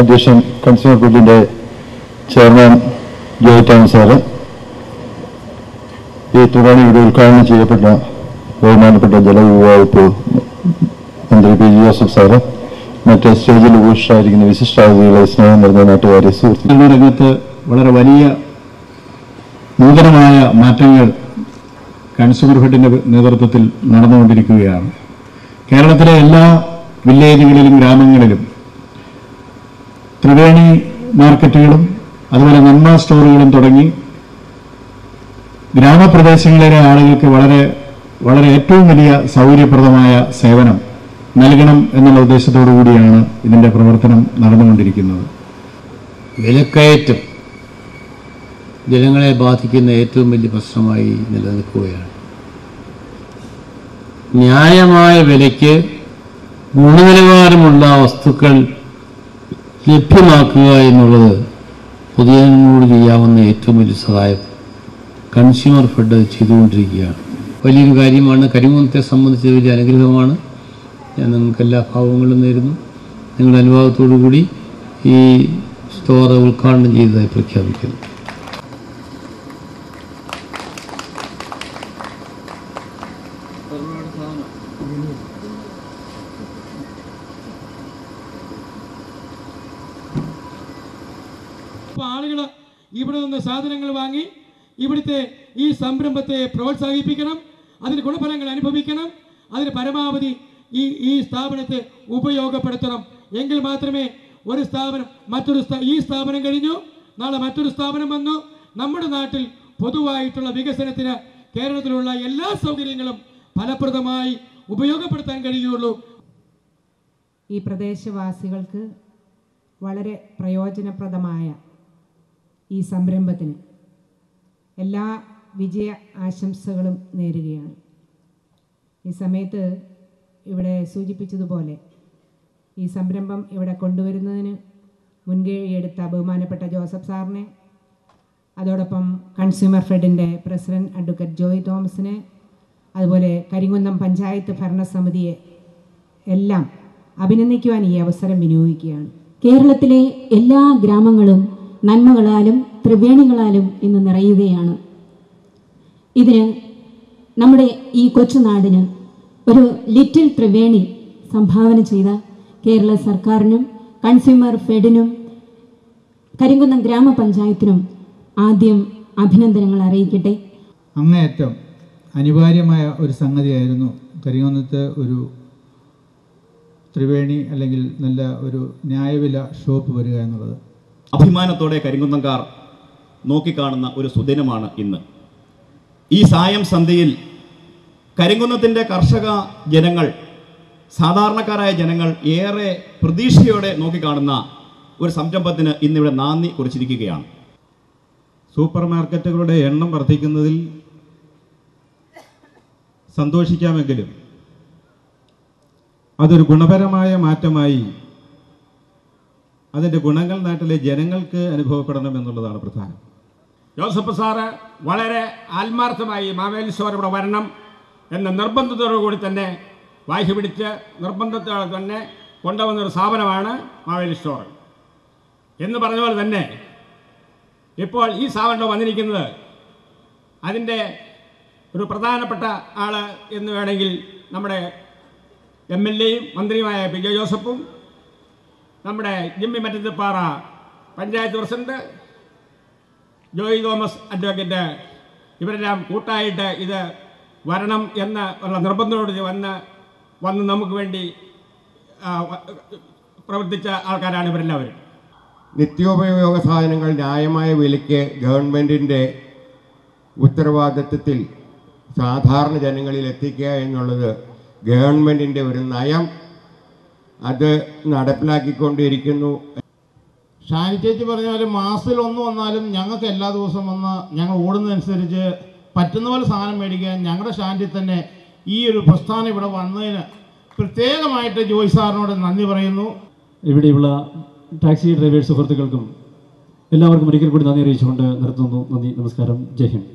അധ്യക്ഷൻ കൺസ്യൂമർ ഫെഡിന്റെ chairman Joy Thomas sir. ഈ തുടർന്ന് ഇവിടെ ഉദ്ഘാടനം ചെയ്യപ്പെട്ട ബഹുമാനപ്പെട്ട ജലവിഭാഗവകുപ്പ് മന്ത്രി പി ജി ജോസഫ് സാറ് മറ്റ് സ്റ്റേജിൽ ഉപേക്ഷിച്ചായിരിക്കുന്ന വിശിഷ്ടാതിഥികളെ സ്നേഹം നിറഞ്ഞ നാട്ടുകാരെ സുഹൃത്തുക്കളുടെ രംഗത്ത് വളരെ വലിയ നൂതനമായ മാറ്റങ്ങൾ കൺസ്യൂമർ ഫെഡിന്റെ നേതൃത്വത്തിൽ നടന്നുകൊണ്ടിരിക്കുകയാണ്. കേരളത്തിലെ എല്ലാ വില്ലേജുകളിലും ഗ്രാമങ്ങളിലും ത്രിവേണി മാർക്കറ്റുകളും അതുപോലെ നന്മ സ്റ്റോറുകളും തുടങ്ങി ഗ്രാമപ്രദേശങ്ങളിലെ ആളുകൾക്ക് വളരെ വളരെ ഏറ്റവും വലിയ സൗകര്യപ്രദമായ സേവനം നൽകണം എന്നുള്ള ഉദ്ദേശത്തോടു കൂടിയാണ് ഇതിന്റെ പ്രവർത്തനം നടന്നുകൊണ്ടിരിക്കുന്നത്. വിലക്കയറ്റം ജനങ്ങളെ ബാധിക്കുന്ന ഏറ്റവും വലിയ പ്രശ്നമായി നിലനിൽക്കുകയാണ്. ന്യായമായ വിലയ്ക്ക് ഗുണനിലവാരമുള്ള വസ്തുക്കൾ ലഭ്യമാക്കുക എന്നുള്ളത് പൊതുജനങ്ങളോട് ചെയ്യാവുന്ന ഏറ്റവും വലിയ സഹായം. കൺസ്യൂമർ ഫെഡ് ചെയ്തുകൊണ്ടിരിക്കുകയാണ്. വലിയൊരു കാര്യമാണ് കരിമൂലത്തെ സംബന്ധിച്ച് വലിയ അനുഗ്രഹമാണ്. ഞാൻ നിങ്ങൾക്ക് എല്ലാ ഭാവങ്ങളും നേരുന്നു. നിങ്ങളുടെ അനുഭവത്തോടു കൂടി ഈ സ്റ്റോർ ഉദ്ഘാടനം ചെയ്തതായി പ്രഖ്യാപിക്കുന്നു. അപ്പോൾ ആളുകൾ ഇവിടെ നിന്ന് സാധനങ്ങൾ വാങ്ങി ഇവിടുത്തെ ഈ സംരംഭത്തെ പ്രോത്സാഹിപ്പിക്കണം അതിന് ഗുണഫലങ്ങൾ അനുഭവിക്കണം അതിന് പരമാവധി ഈ ഈ സ്ഥാപനത്തെ ഉപയോഗപ്പെടുത്തണം. എങ്കിൽ മാത്രമേ ഒരു സ്ഥാപനം മറ്റൊരു ഈ സ്ഥാപനം കഴിഞ്ഞു നാളെ മറ്റൊരു സ്ഥാപനം വന്നു. നമ്മുടെ നാട്ടിൽ പൊതുവായിട്ടുള്ള വികസനത്തിന് കേരളത്തിലുള്ള എല്ലാ സൗകര്യങ്ങളും ഫലപ്രദമായി ഉപയോഗപ്പെടുത്താൻ കഴിയുള്ളൂ. ഈ പ്രദേശവാസികൾക്ക് വളരെ പ്രയോജനപ്രദമായ ഈ സംരംഭത്തിന് എല്ലാ വിജയ ആശംസകളും നേരുകയാണ്. ഈ സമയത്ത് ഇവിടെ സൂചിപ്പിച്ചതുപോലെ ഈ സംരംഭം ഇവിടെ കൊണ്ടുവരുന്നതിന് മുൻകൈയെടുത്ത ബഹുമാനപ്പെട്ട ജോസഫ് സാറിനെ അതോടൊപ്പം കൺസ്യൂമർ ഫെഡിന്റെ പ്രസിഡന്റ് അഡ്വക്കേറ്റ് ജോയ് തോമസിനെ അതുപോലെ കരിങ്കുന്നം പഞ്ചായത്ത് ഭരണസമിതിയെ എല്ലാം അഭിനന്ദിക്കുവാൻ ഈ അവസരം വിനിയോഗിക്കുകയാണ്. കേരളത്തിലെ എല്ലാ ഗ്രാമങ്ങളും നന്മകളാലും ത്രിവേണികളാലും ഇന്ന് നിറയുകയാണ്. ഇതിന് നമ്മുടെ ഈ കൊച്ചുനാടിന് ഒരു ലിറ്റിൽ ത്രിവേണി സംഭാവന ചെയ്ത കേരള സർക്കാരിനും കൺസ്യൂമർ ഫെഡിനും കരിങ്കുന്നം ഗ്രാമപഞ്ചായത്തിനും ആദ്യം അഭിനന്ദനങ്ങൾ അറിയിക്കട്ടെ. അങ്ങേയറ്റം അനിവാര്യമായ ഒരു സംഗതിയായിരുന്നു കരിങ്കുന്നത്ത് ഒരു ത്രിവേണി അല്ലെങ്കിൽ നല്ല ഒരു ന്യായവില ഷോപ്പ് വരിക എന്നുള്ളത്. അഭിമാനത്തോടെ കരിങ്കുന്നംകാർ നോക്കിക്കാണുന്ന ഒരു സുദിനമാണ് ഇന്ന്. ഈ സായം സന്ധ്യയിൽ കരിങ്കുന്നത്തിന്റെ കർഷക ജനങ്ങൾ സാധാരണക്കാരായ ജനങ്ങൾ ഏറെ പ്രതീക്ഷയോടെ നോക്കിക്കാണുന്ന ഒരു സംരംഭത്തിന് ഇന്നിവിടെ നാന്ദി കുറിച്ചിരിക്കുകയാണ്. സൂപ്പർ മാർക്കറ്റുകളുടെ എണ്ണം വർദ്ധിക്കുന്നതിൽ സന്തോഷിക്കാമെങ്കിലും അതൊരു ഗുണപരമായ മാറ്റമായി അതിന്റെ ഗുണങ്ങൾ നാട്ടിലെ ജനങ്ങൾക്ക് അനുഭവപ്പെടണം എന്നുള്ളതാണ് പ്രധാനം. ജോസഫ് സാറ് വളരെ ആത്മാർത്ഥമായി മാവേലി ഇവിടെ വരണം എന്ന നിർബന്ധത്തോടു കൂടി തന്നെ വാഹി പിടിച്ച് നിർബന്ധത്തോടെ തന്നെ കൊണ്ടുവന്നൊരു സ്ഥാപനമാണ് മാവേലി സ്റ്റോർ എന്ന് പറഞ്ഞ പോലെ തന്നെ ഇപ്പോൾ ഈ സ്ഥാപനം വന്നിരിക്കുന്നത് അതിന്റെ ഒരു പ്രധാനപ്പെട്ട ആൾ എന്ന് വേണമെങ്കിൽ നമ്മുടെ എം എൽ എയും മന്ത്രിയുമായ പി ജെ ജോസഫും നമ്മുടെ Jimmy Mattathippara panchayat president Joy Thomas advocate. ഇവരെല്ലാം കൂട്ടായിട്ട് ഇത് വരണം എന്ന് ഉള്ള നിർബന്ധത്തോട് വന്ന് വന്ന് നമുക്ക് വേണ്ടി പ്രവർത്തിച്ച ആൾക്കാരാണ് ഇവരെല്ലാവരും. നിത്യോപയോഗ സാധനങ്ങൾ ന്യായമായ വിലയ്ക്ക് ഗവൺമെന്റിന്റെ ഉത്തരവാദിത്വത്തിൽ സാധാരണ ജനങ്ങളിൽ എത്തിക്കുക എന്നുള്ളത് ഗവൺമെന്റിന്റെ ഒരു നയം അത് നടപ്പിലാക്കിക്കൊണ്ടിരിക്കുന്നു. ഷാനി ചേച്ചി പറഞ്ഞ പോലെ മാസത്തിൽ ഒന്ന് വന്നാലും ഞങ്ങൾക്ക് എല്ലാ ദിവസവും വന്ന് ഞങ്ങൾ ഓടുന്നതനുസരിച്ച് പറ്റുന്ന പോലെ സാധനം മേടിക്കാൻ ഞങ്ങളുടെ സ്റ്റാൻഡിൽ തന്നെ ഈ ഒരു പ്രസ്ഥാനം ഇവിടെ വന്നതിന് പ്രത്യേകമായിട്ട് ജോയ് സാറിനോട് നന്ദി പറയുന്നു. ഇവിടെയുള്ള ടാക്സി ഡ്രൈവേഴ്സ് സുഹൃത്തുക്കൾക്കും എല്ലാവർക്കും ഒരിക്കൽ കൂടി നന്ദി അറിയിച്ചുകൊണ്ട് നിർത്തുന്നു. നന്ദി നമസ്കാരം. ജയ് ഹിന്ദ്.